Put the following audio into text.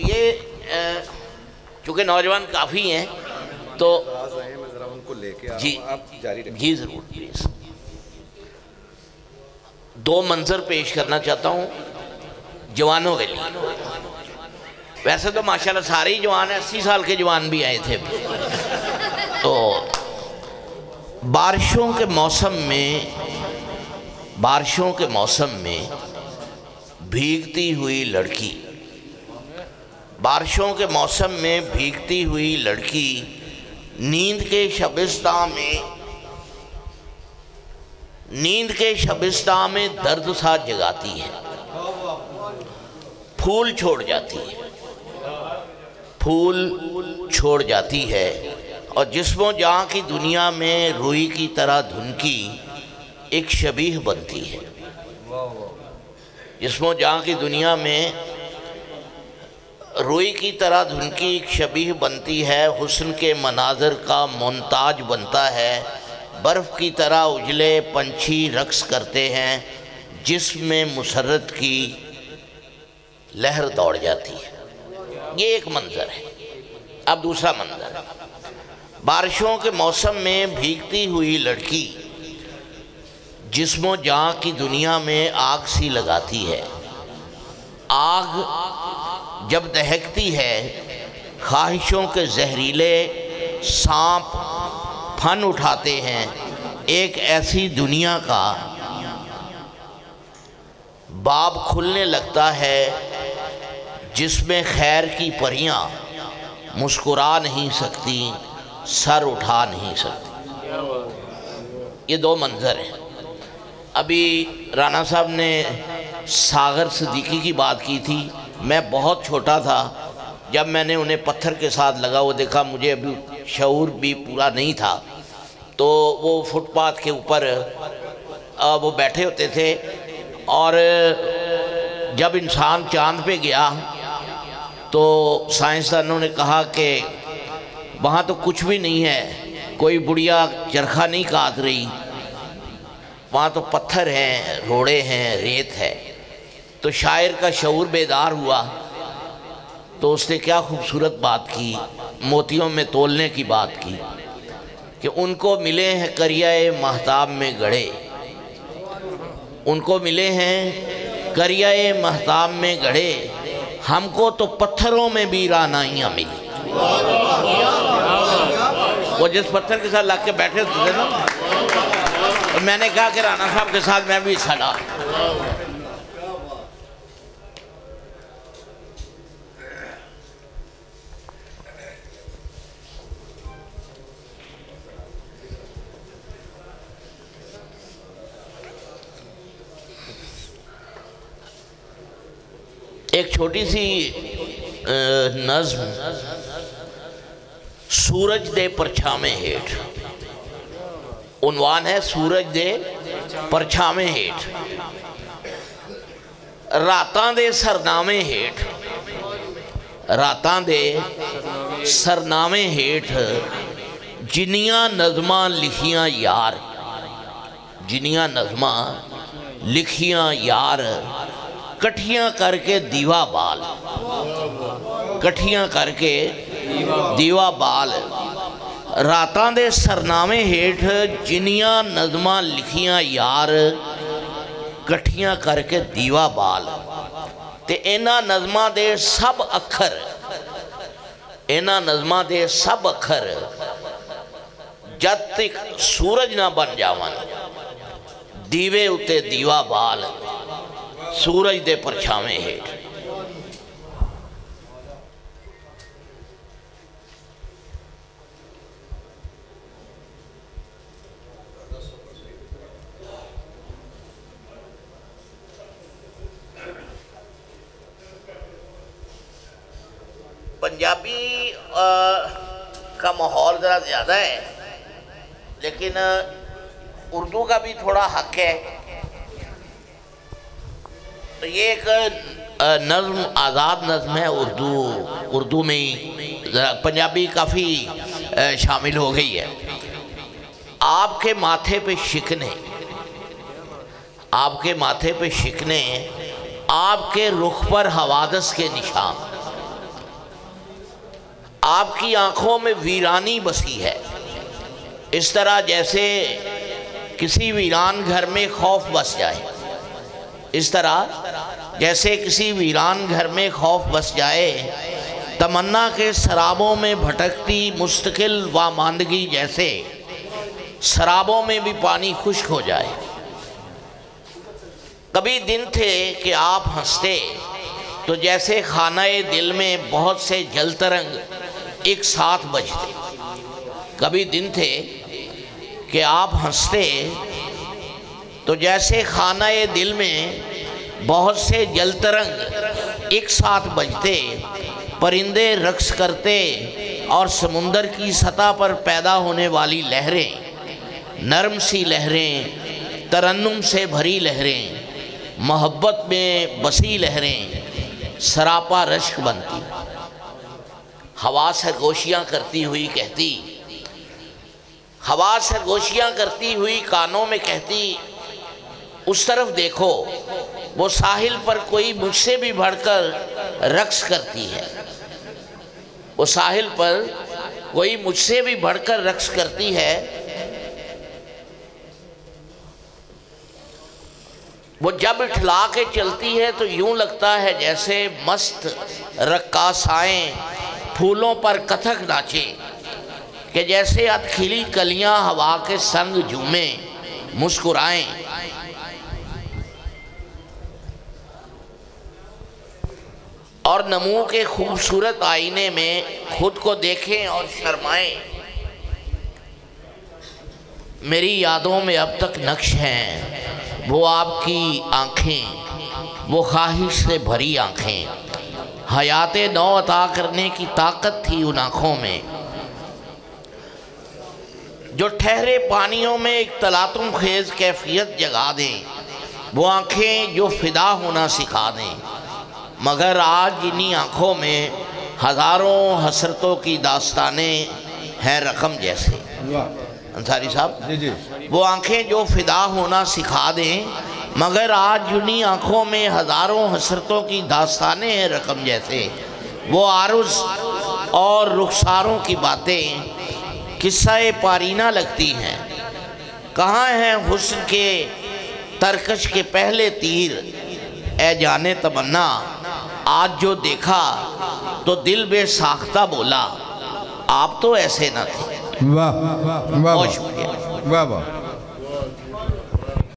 ये चूँकि नौजवान काफ़ी हैं तो जी जी ज़रूर दो मंजर पेश करना चाहता हूँ, जवानों के लिए। वैसे तो माशाल्लाह सारे ही जवान हैं अस्सी साल के जवान भी आए थे। तो बारिशों के मौसम में, बारिशों के मौसम में भीगती हुई लड़की बारिशों के मौसम में भीगती हुई लड़की नींद के शबिस्ता में, नींद के शबिस्ता में दर्द सा जगाती है। फूल छोड़ जाती है। फूल छोड़ जाती है। और जिस्मों जहाँ की दुनिया में रुई की तरह धुनकी एक शबीह बनती है। जिस्मों जहाँ की दुनिया में रुई की तरह धुनकी एक शबीह बनती है, हुस्न के मनाजर का मोनताज बनता है। बर्फ़ की तरह उजले पंछी रक्स करते हैं, जिसमें मुसरत की लहर दौड़ जाती है। ये एक मंज़र है। अब दूसरा मंज़र। बारिशों के मौसम में भीगती हुई लड़की, जिस्मों जहाँ की दुनिया में आग सी लगाती है। आग जब दहकती है, ख्वाहिशों के जहरीले सांप फन उठाते हैं एक ऐसी दुनिया का। बाब खुलने लगता है जिसमें खैर की परियाँ मुस्कुरा नहीं सकती, सर उठा नहीं सकती। ये दो मंज़र हैं। अभी राना साहब ने सागर सदीकी की बात की थी मैं बहुत छोटा था, जब मैंने उन्हें पत्थर के साथ लगा, वो देखा मुझे अभी शूर भी पूरा नहीं था। तो वो फुटपाथ के ऊपर वो बैठे होते थे और जब इंसान चाँद पे गया तो साइंसदानों ने कहा कि वहाँ तो कुछ भी नहीं है, कोई बुढ़िया चरखा नहीं काट रही, वहाँ तो पत्थर हैं, रोड़े हैं, रेत है। तो शायर का शूर बेदार हुआ तो उसने क्या खूबसूरत बात की, मोतियों में तोलने की बात की, कि उनको मिले हैं करियाए महताब में गड़े। उनको मिले हैं करियाए महताब में गड़े। हमको तो पत्थरों में भी रानाइयाँ मिली। वो जिस पत्थर के साथ लग के बैठे थे ना तो मैंने कहा कि राना साहब के साथ मैं भी हिस्सा एक छोटी सी नज्म सूरज दे परछावे हेठ। उनवान है सूरज दे परछावे हेठ। रातां दे सरनामे हेठ। रातां दे सरनामे हेठ। जिनियाँ नज़मां लिखियाँ यार जिनियाँ नज़मां लिखियाँ यार कठियां करके दीवा बाल कठियां करके दीवा बाल ਰਾਤਾਂ ਦੇ ਸਰਨਾਮੇ ਹੇਠ ਜਿੰਨੀਆਂ ਨਜ਼ਮਾਂ ਲਿਖੀਆਂ ਯਾਰ ਇਕੱਠੀਆਂ ਕਰਕੇ ਦੀਵਾ ਬਾਲ ਤੇ ਇਹਨਾਂ ਨਜ਼ਮਾਂ ਦੇ ਸਭ ਅੱਖਰ ਇਹਨਾਂ ਨਜ਼ਮਾਂ ਦੇ ਸਭ ਅੱਖਰ ਜਦ ਤੱਕ ਸੂਰਜ ਨਾ ਬਣ ਜਾਵਨ ਦੀਵੇ ਉੱਤੇ ਦੀਵਾ ਬਾਲ ਸੂਰਜ ਦੇ ਪਰਛਾਵੇਂ ਹੇਠ पंजाबी का माहौल ज़रा ज़्यादा है लेकिन उर्दू का भी थोड़ा हक है तो ये एक नज़म, आज़ाद नज़म है उर्दू उर्दू में ही पंजाबी काफ़ी शामिल हो गई है। आपके माथे पे शिकने, आपके माथे पे शिकने, आपके रुख पर हवादस के निशान, आपकी आँखों में वीरानी बसी है। इस तरह जैसे किसी वीरान घर में खौफ बस जाए इस तरह, जैसे किसी वीरान घर में खौफ बस जाए, तमन्ना के शराबों में भटकती मुस्तकिल व मांदगी जैसे, शराबों में भी पानी खुश्क हो जाए। कभी दिन थे कि आप हँसते तो जैसे खानाए दिल में बहुत से जल तरंग एक साथ बजते। कभी दिन थे कि आप हँसते तो जैसे खानाए दिल में बहुत से जलतरंग एक साथ बजते, परिंदे रक्स करते और समुंदर की सतह पर पैदा होने वाली लहरें, नरम सी लहरें, तरन्नुम से भरी लहरें, मोहब्बत में बसी लहरें, सरापा रश्क बनती। हवा सरगोशियाँ करती हुई कहती हवा सरगोशियाँ करती हुई कानों में कहती उस तरफ़ देखो, वो साहिल पर कोई मुझसे भी बढ़कर रक्स करती है। वो साहिल पर कोई मुझसे भी बढ़कर रक्स करती है। वो जब इठला के चलती है तो यूँ लगता है जैसे मस्त रक्कासाएँ फूलों पर कथक नाचे, कि जैसे अतखिली कलियाँ हवा के संग झूमे, मुस्कुराएँ। और नमू के खूबसूरत आईने में खुद को देखें और शर्माएँ। मेरी यादों में अब तक नक्श हैं। वो आपकी आँखें, वो ख्वाहिश से भरी आँखें। हयात नौ अता करने की ताकत थी उन आँखों में। जो ठहरे पानियों में एक तलातुम खेज कैफियत जगा दें, वो आँखें जो फिदा होना सिखा दें। मगर आज इन्हीं आँखों में हज़ारों हसरतों की दास्तानें हैं रकम जैसे। अंसारी साहब वो आँखें जो फिदा होना सिखा दें मगर आज उन्हीं आँखों में हज़ारों हसरतों की दास्तानें हैं रकम जैसे। वो आरुज और रुखसारों की बातें किस्सा पारीना लगती हैं। कहाँ हैं हुस्न के तरकश के पहले तीर? ए जाने तमन्ना आज जो देखा तो दिल बेसाख्ता बोला आप तो ऐसे ना थे। वाह वाह वाह शुक्रिया। वाह वाह।